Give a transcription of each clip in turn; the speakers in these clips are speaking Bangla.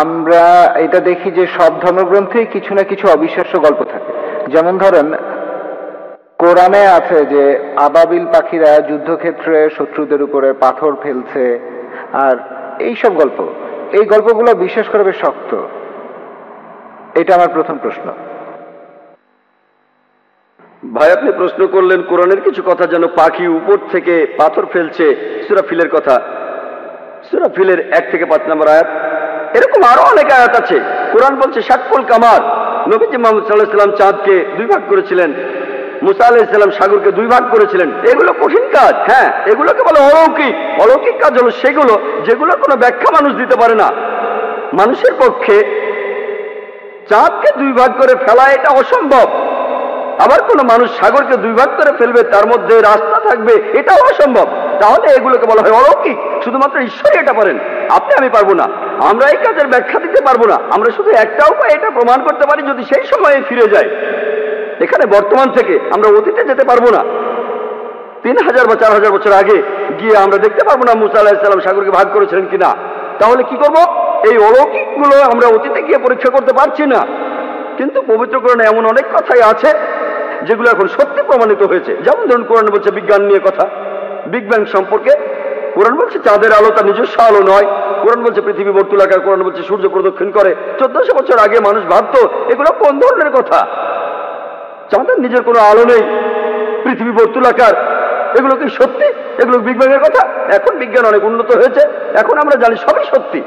আমরা এটা দেখি যে সব ধর্মগ্রন্থেই কিছু না কিছু অবিশ্বাস্য গল্প থাকে। যেমন ধরেন, কোরআনে আছে যে আবাবিল পাখিরা যুদ্ধক্ষেত্রে শত্রুদের উপরে পাথর ফেলছে, আর এই সব গল্প। এই গল্পগুলো বিশ্বাস করা বেশ শক্ত। এটা আমার প্রথম প্রশ্ন। ভাই, আপনি প্রশ্ন করলেন, কোরআনের কিছু কথা যেন পাখি উপর থেকে পাথর ফেলছে সুরাফিলের কথা। সুরাফিলের এক থেকে পাঁচ নম্বর আয়াত। এরকম আরও অনেক আয়াত আছে। কোরআন বলছে শাকুল কামার নবীজি মোহাম্মদ সাল্লাহ সাল্লাম চাঁদকে দুই ভাগ করেছিলেন। মুসা আলাইসাল্লাম সাগরকে দুই ভাগ করেছিলেন। এগুলো কঠিন কাজ হ্যাঁ এগুলোকে বলে অলৌকিক। অলৌকিক কাজ হলো সেগুলো যেগুলো কোনো ব্যাখ্যা মানুষ দিতে পারে না। মানুষের পক্ষে চাঁদকে দুই ভাগ করে ফেলা এটা অসম্ভব। আবার কোনো মানুষ সাগরকে দুই ভাগ করে ফেলবে, তার মধ্যে রাস্তা থাকবে, এটাও অসম্ভব। তাহলে এগুলোকে বলা হয় অলৌকিক। শুধুমাত্র ঈশ্বরই এটা পারেন। আপনি আমি পারব না। আমরা এই কাজের ব্যাখ্যা দিতে পারব না। আমরা শুধু একটা উপায় এটা প্রমাণ করতে পারি যদি সেই সময়ে ফিরে যায়। এখানে বর্তমান থেকে আমরা অতীতে যেতে পারব না। তিন হাজার বা চার হাজার বছর আগে গিয়ে আমরা দেখতে পারব না মুসা আলাহিসাল্লাম সাগরকে ভাগ করেছিলেন কিনা। তাহলে কি করব? এই অলৌকিকগুলো আমরা অতীতে গিয়ে পরীক্ষা করতে পারছি না। কিন্তু পবিত্র কোরআনে এমন অনেক কথাই আছে যেগুলো এখন সত্যি প্রমাণিত হয়েছে। যেমন ধরুন, কোরআন বলছে বিজ্ঞান নিয়ে কথা। বিগ ব্যাং সম্পর্কে কোরআন বলছে চাঁদের আলো তার নিজস্ব আলো নয়। কোরআন বলছে পৃথিবী বর্তুলাকার কোরআন বলছে সূর্য প্রদক্ষিণ করে। চোদ্দশো বছর আগে মানুষ ভাবতো, এগুলো কোন ধরনের কথা? চাঁদের নিজের কোনো আলো নেই। পৃথিবী বর্তুলাকার এগুলো কি সত্যি? এগুলো বিগ ব্যাংয়ের কথা? এখন বিজ্ঞান অনেক উন্নত হয়েছে। এখন আমরা জানি সবই সত্যি।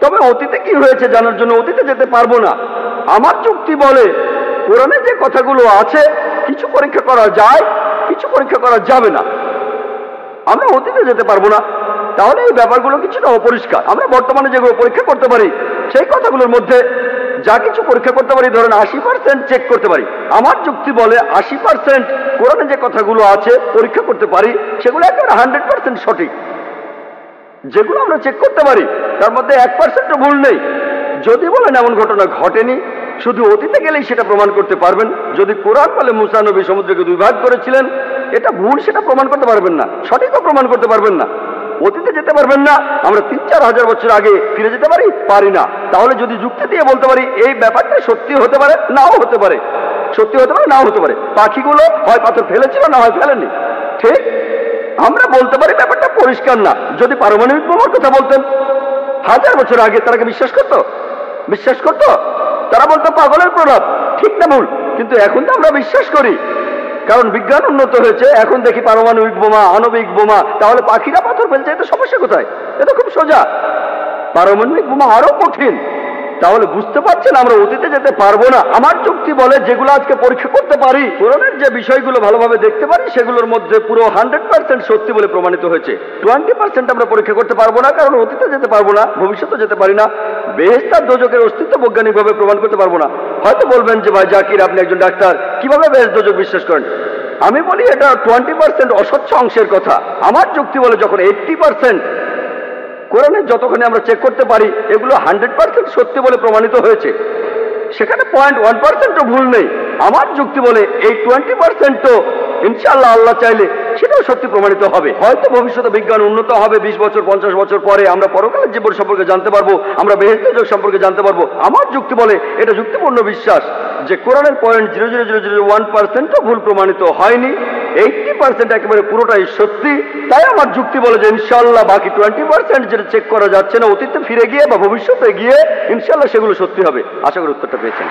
তবে অতীতে কি হয়েছে জানার জন্য অতীতে যেতে পারব না। আমার চুক্তি বলে কোরআনে যে কথাগুলো আছে, কিছু পরীক্ষা করা যায়, কিছু পরীক্ষা করা যাবে না। আমরা অতীতে যেতে পারব না। তাহলে এই ব্যাপারগুলো কিছুটা অপরিষ্কার। আমরা বর্তমানে যেগুলো পরীক্ষা করতে পারি, সেই কথাগুলোর মধ্যে যা কিছু পরীক্ষা করতে পারি, ধরেন আশি পার্সেন্ট চেক করতে পারি। আমার যুক্তি বলে আশি পার্সেন্ট কোরআনে যে কথাগুলো আছে, পরীক্ষা করতে পারি, সেগুলো একেবারে হান্ড্রেড পার্সেন্ট সঠিক। যেগুলো আমরা চেক করতে পারি, তার মধ্যে এক পার্সেন্টও ভুল নেই। যদি বলেন এমন ঘটনা ঘটেনি শুধু অতীতে গেলেই সেটা প্রমাণ করতে পারবেন। যদি কোরআন বলে মুসা নবী সমুদ্রকে দুই ভাগ করেছিলেন, এটা ভুল, সেটা প্রমাণ করতে পারবেন না। সঠিকও প্রমাণ করতে পারবেন না। অতীতে যেতে পারবেন না, আমরা তিন চার হাজার বছর আগে ফিরে যেতে পারি পারি না। তাহলে যদি যুক্তি দিয়ে বলতে পারি, এই ব্যাপারটা সত্যি হতে পারে, নাও হতে পারে। সত্যি হতে পারে, নাও হতে পারে। পাখিগুলো হয় পাথর ফেলেছিল, না হয় ফেলেনি। ঠিক? আমরা বলতে পারি ব্যাপারটা পরিষ্কার না। যদি পারমাণবিক বোমার কথা বলতেন, হাজার বছর আগে তারা বিশ্বাস করতো? বিশ্বাস করতো? তারা বলতো, পাগলের প্রলাপ, ঠিক না ভুল? কিন্তু এখন তো আমরা বিশ্বাস করি। কারণ বিজ্ঞান উন্নত হয়েছে, এখন দেখি পারমাণবিক বোমা, আণবিক বোমা, তাহলে পাখিরা পাথর ফেলছে এটা সমস্যা কোথায়? এটা খুব সোজা। পারমাণবিক বোমা আরও কঠিন। তাহলে বুঝতে পারছেন, আমরা অতীতে যেতে পারব না। আমার যুক্তি বলে যেগুলো আজকে পরীক্ষা করতে পারি কোরআনের যে বিষয়গুলো ভালোভাবে দেখতে পারি, সেগুলোর মধ্যে পুরো হান্ড্রেড পার্সেন্ট সত্যি বলে প্রমাণিত হয়েছে। টোয়েন্টি পার্সেন্ট আমরা পরীক্ষা করতে পারব না, কারণ অতীতে যেতে পারব না ভবিষ্যতে যেতে পারি না। বেহেস্তার দোজকের অস্তিত্ব বৈজ্ঞানিকভাবে প্রমাণ করতে পারব না। হয়তো বলবেন যে, ভাই জাকির, আপনি একজন ডাক্তার, কীভাবে বেশ দোজক বিশ্বাস করেন? আমি বলি, এটা টোয়েন্টি পার্সেন্ট অস্বচ্ছ অংশের কথা। আমার যুক্তি বলে যখন এইটটি পার্সেন্ট কোরআনের যতখানি আমরা চেক করতে পারি, এগুলো হান্ড্রেড পার্সেন্ট সত্যি বলে প্রমাণিত হয়েছে। সেখানে পয়েন্ট ওয়ান পার্সেন্টও ভুল নেই। আমার যুক্তি বলে এই টোয়েন্টি পার্সেন্টও ইনশাল্লাহ আল্লাহ চাইলে সেটাও সত্যি প্রমাণিত হবে। হয়তো ভবিষ্যতে বিজ্ঞান উন্নত হবে, বিশ বছর, পঞ্চাশ বছর পরে আমরা পরকালের জীবন সম্পর্কে জানতে পারব, আমরা বেহেস্ত যোগ সম্পর্কে জানতে পারব। আমার যুক্তি বলে এটা যুক্তিপূর্ণ বিশ্বাস যে কোরআনের point zero zero zero zero one পার্সেন্টও ভুল প্রমাণিত হয়নি। এইটটি পার্সেন্ট একেবারে পুরোটাই সত্যি। তাই আমার যুক্তি বলে যে ইনশাল্লাহ বাকি টোয়েন্টি পার্সেন্ট যেটা চেক করা যাচ্ছে না, অতীতে ফিরে গিয়ে বা ভবিষ্যতে গিয়ে ইনশাল্লাহ সেগুলো সত্যি হবে। আশা করি উত্তরটা পেয়েছেন।